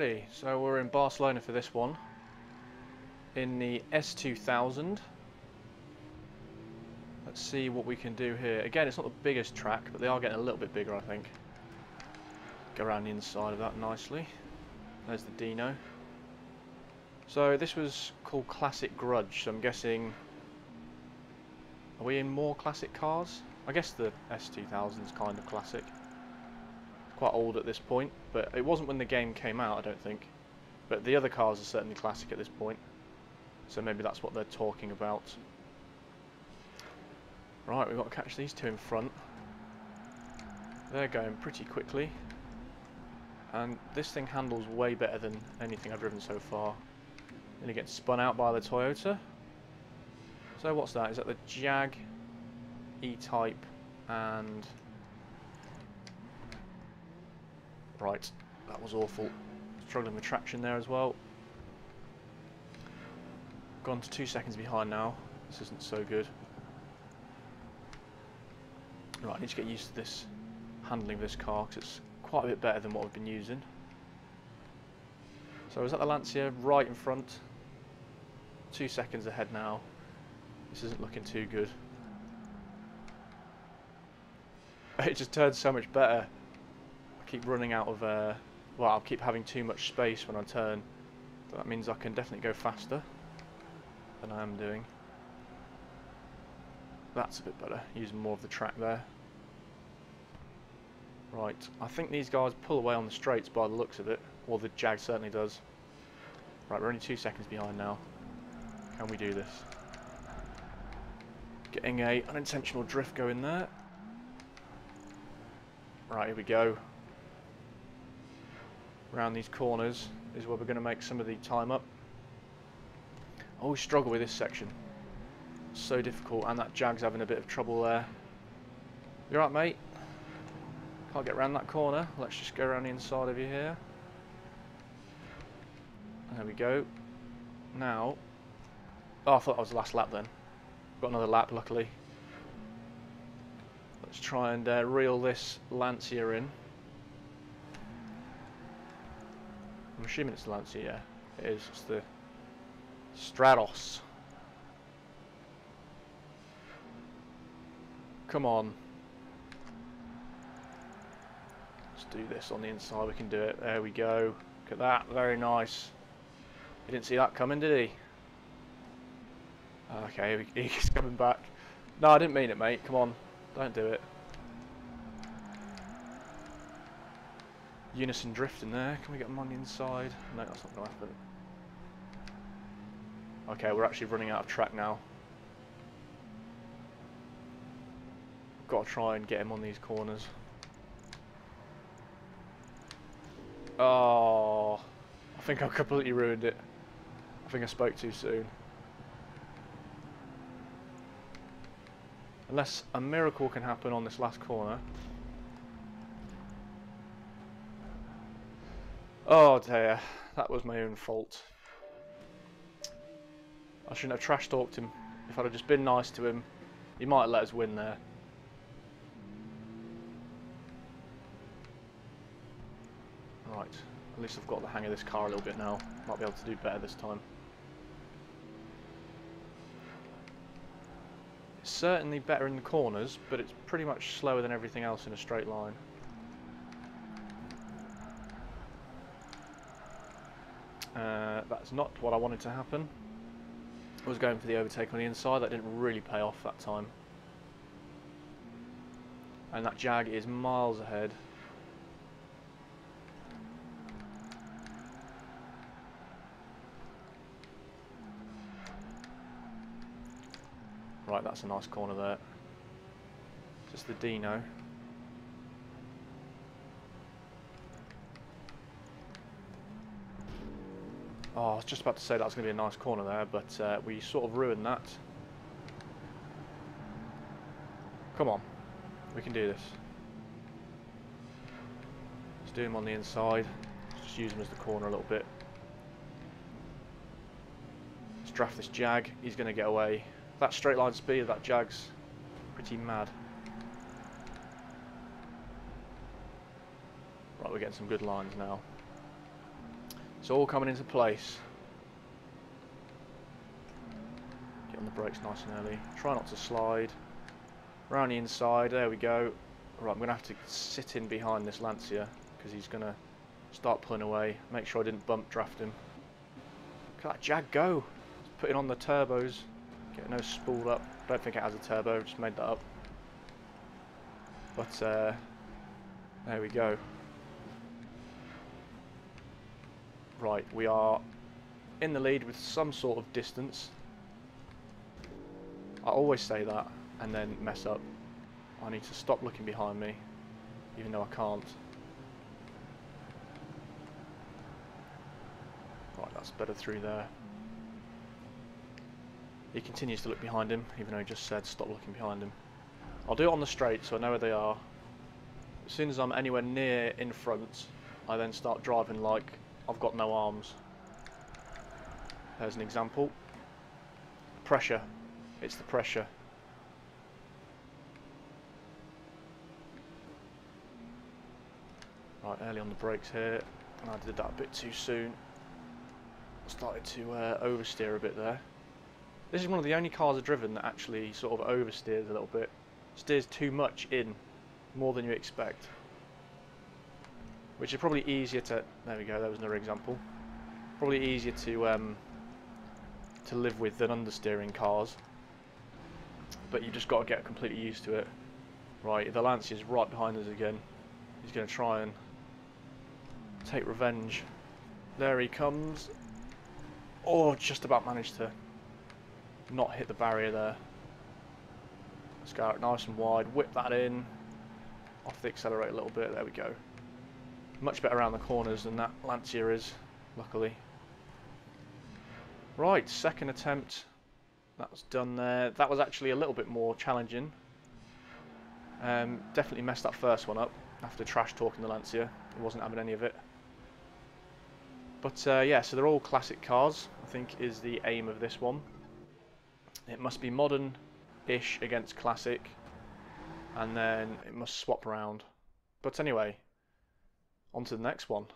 Alrighty, so we're in Barcelona for this one. In the S2000. Let's see what we can do here. Again, it's not the biggest track, but they are getting a little bit bigger, I think. Go around the inside of that nicely. There's the Dino. So this was called Classic Grudge, so I'm guessing... Are we in more classic cars? I guess the S2000 is kind of classic. Quite old at this point, but it wasn't when the game came out, I don't think. But the other cars are certainly classic at this point. So maybe that's what they're talking about. Right, we've got to catch these two in front. They're going pretty quickly. And this thing handles way better than anything I've driven so far. Then it gets spun out by the Toyota. So what's that? Is that the Jag E-Type and... Right, that was awful. Struggling with traction there as well. Gone to two seconds behind now. This isn't so good. Right, I need to get used to this handling of this car because it's quite a bit better than what we've been using. So is that the Lancia right in front? Two seconds ahead now. This isn't looking too good. It just turns so much better. Keep running out of, uh, well, I'll keep having too much space when I turn. That means I can definitely go faster than I am doing. That's a bit better, using more of the track there. Right, I think these guys pull away on the straights by the looks of it, or the Jag certainly does. Right, we're only two seconds behind now. Can we do this? Getting a unintentional drift going there. Right, here we go. Around these corners is where we're going to make some of the time up. I always struggle with this section. So difficult, and that Jag's having a bit of trouble there. You alright, mate? Can't get around that corner. Let's just go around the inside of you here. There we go. Now... Oh, I thought that was the last lap then. Got another lap, luckily. Let's try and uh, reel this Lancia in. Assuming it's the Lancia, yeah. It is. It's the Stratos. Come on. Let's do this on the inside. We can do it. There we go. Look at that. Very nice. He didn't see that coming, did he? Okay, he's coming back. No, I didn't mean it, mate. Come on. Don't do it. Unison drifting there. Can we get him on the inside? No, that's not going to happen. Okay, we're actually running out of track now. Got to try and get him on these corners. Oh, I think I completely ruined it. I think I spoke too soon. Unless a miracle can happen on this last corner. Oh dear, that was my own fault. I shouldn't have trash talked him. If I'd have just been nice to him, he might have let us win there. Right, at least I've got the hang of this car a little bit now. Might be able to do better this time. It's certainly better in the corners, but it's pretty much slower than everything else in a straight line. Uh, that's not what I wanted to happen. I was going for the overtake on the inside, that didn't really pay off that time. And that Jag is miles ahead. Right, that's a nice corner there. Just the Dino. Oh, I was just about to say that was going to be a nice corner there, but uh, we sort of ruined that. Come on, we can do this. Let's do him on the inside. Just use him as the corner a little bit. Let's draft this Jag. He's going to get away. That straight line speed of that Jag's pretty mad. Right, we're getting some good lines now. It's all coming into place. Get on the brakes nice and early. Try not to slide. Round the inside, there we go. Right, I'm going to have to sit in behind this Lancia because he's going to start pulling away. Make sure I didn't bump draft him. Look at that Jag go! Putting on the turbos. Get no spooled up. Don't think it has a turbo, just made that up. But, uh, there we go. Right, we are in the lead with some sort of distance. I always say that and then mess up. I need to stop looking behind me, even though I can't. Right, that's better through there. He continues to look behind him, even though he just said stop looking behind him. I'll do it on the straight so I know where they are. As soon as I'm anywhere near in front, I then start driving like I've got no arms. There's an example. Pressure. It's the pressure. Right, early on the brakes here. and I did that a bit too soon. Started to uh, oversteer a bit there. This is one of the only cars I've driven that actually sort of oversteers a little bit. Steers too much in, more than you expect. Which is probably easier to... There we go, there was another example. Probably easier to um, to live with than understeering cars. But you just got to get completely used to it. Right, the Lancia's right behind us again. He's going to try and take revenge. There he comes. Oh, just about managed to not hit the barrier there. Let's go out nice and wide, whip that in, off the accelerator a little bit, there we go. Much better around the corners than that Lancia is, luckily. Right, second attempt, that was done there. That was actually a little bit more challenging. Um, definitely messed that first one up after trash talking the Lancia. He wasn't having any of it. But uh, yeah, so they're all classic cars, I think is the aim of this one. It must be modern-ish against classic, and then it must swap around. But anyway, on to the next one.